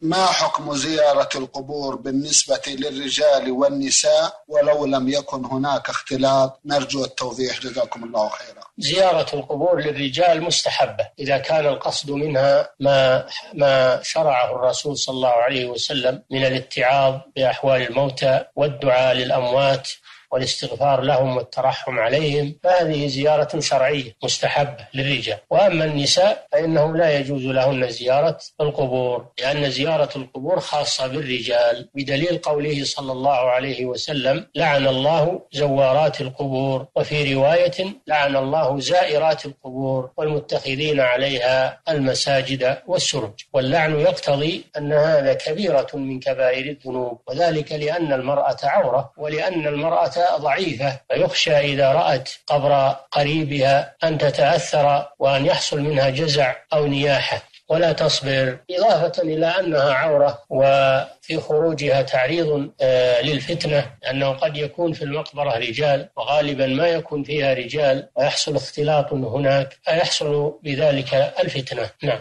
ما حكم زيارة القبور بالنسبة للرجال والنساء ولو لم يكن هناك اختلاط؟ نرجو التوضيح. جزاكم الله خيرا. زيارة القبور للرجال مستحبة إذا كان القصد منها ما ما شرعه الرسول صلى الله عليه وسلم من الاتعاظ بأحوال الموتى والدعاء للأموات والاستغفار لهم والترحم عليهم فهذه زيارة شرعية مستحبة للرجال. وأما النساء فإنه لا يجوز لهن زيارة القبور لأن زيارة القبور خاصة بالرجال. بدليل قوله صلى الله عليه وسلم لعن الله زوارات القبور وفي رواية لعن الله زائرات القبور والمتخذين عليها المساجد والسرج. واللعن يقتضي أن هذا كبيرة من كبائر الذنوب وذلك لأن المرأة عورة ولأن المرأة ضعيفة. فيخشى إذا رأت قبر قريبها أن تتأثر وأن يحصل منها جزع أو نياحة. ولا تصبر إضافة إلى أنها عورة وفي خروجها تعريض للفتنة لأنه قد يكون في المقبرة رجال وغالبا ما يكون فيها رجال ويحصل اختلاط هناك فيحصل بذلك الفتنة. نعم.